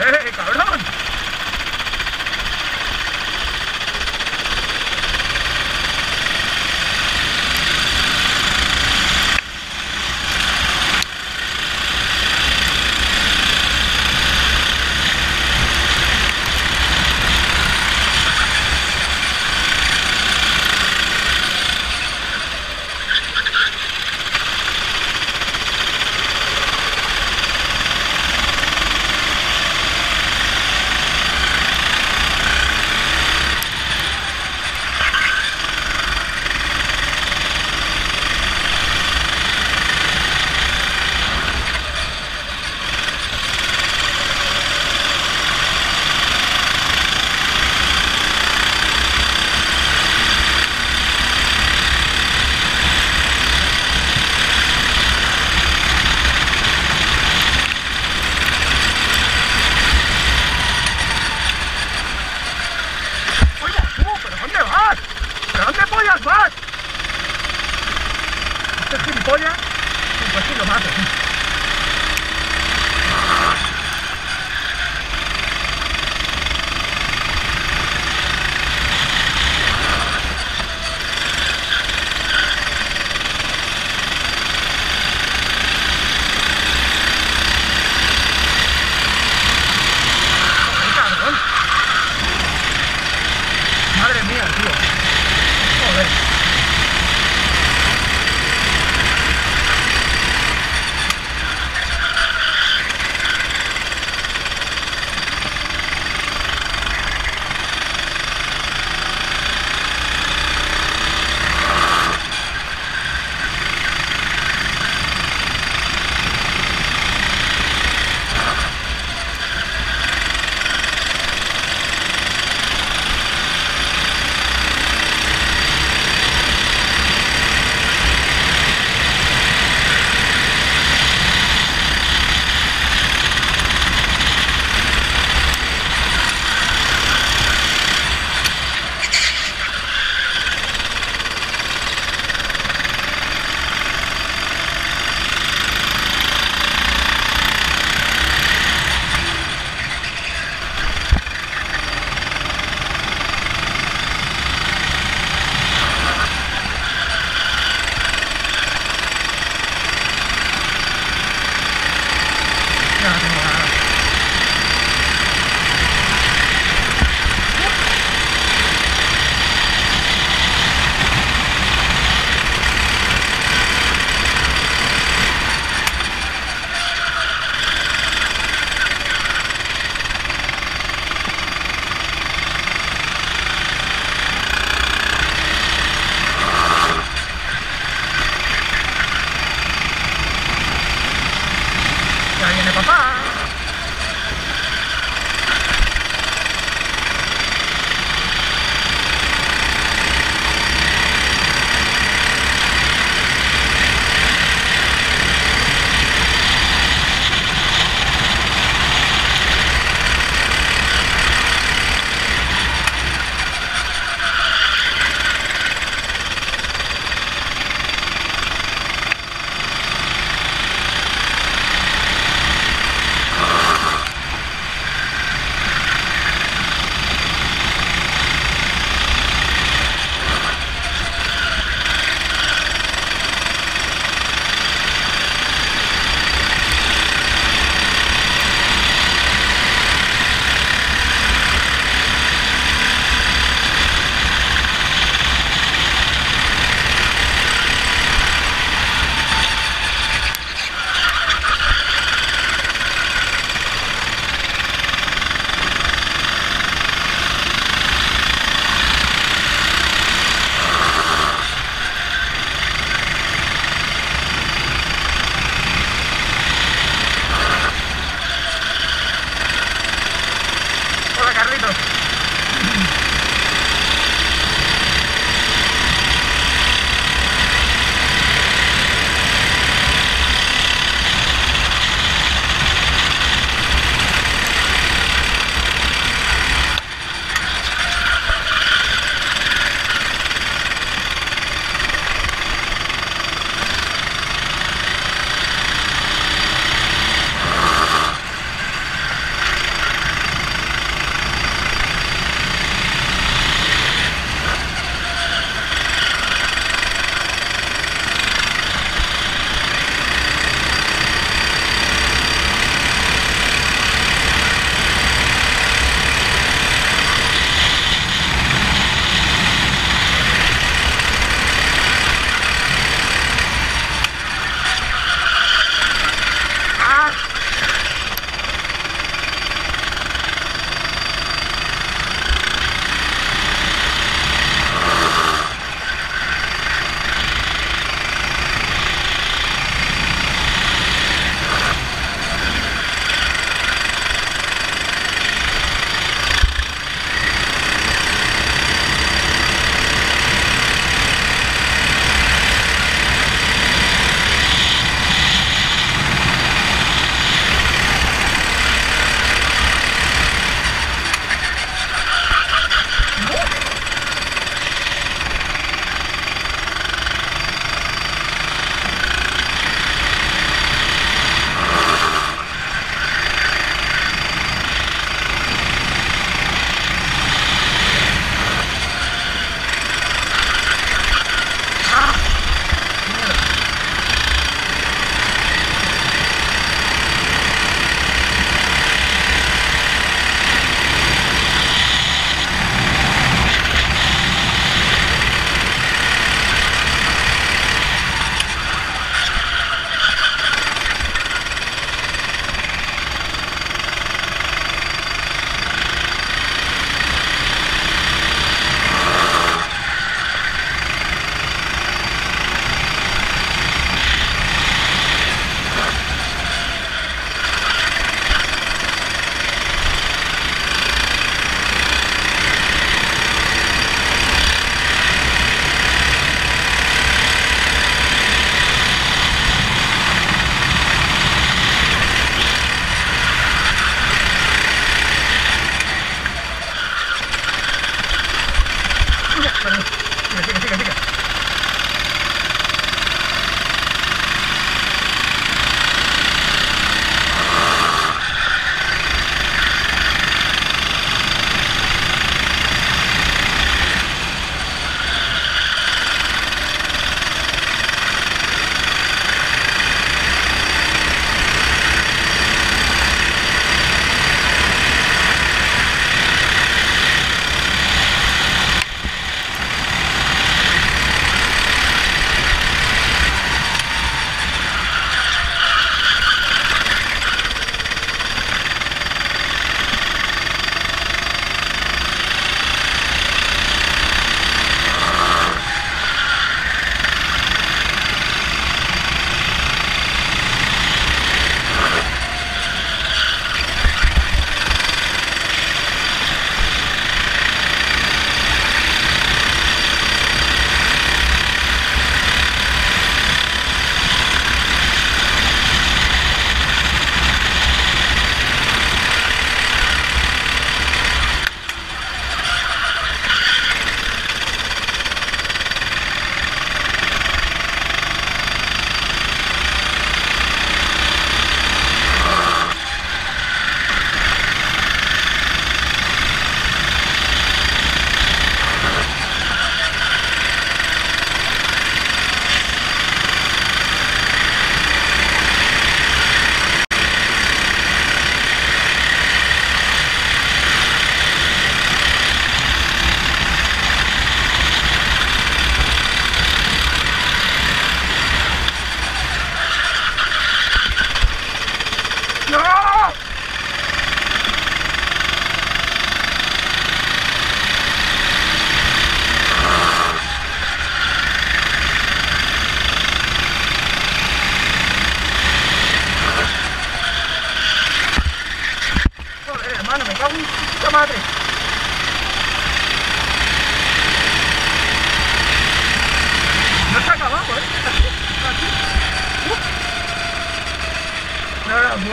哎搞得到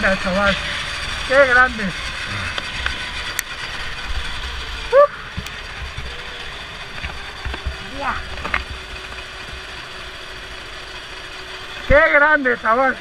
buena, chaval. Qué grande. Uh. Qué grande, chaval.